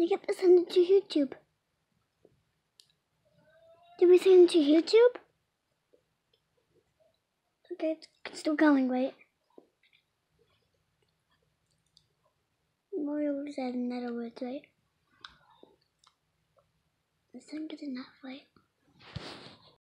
You get to send it to YouTube. Did we send it to YouTube? Okay, it's still going, wait. Mario said another word, right? The sun gets enough, right?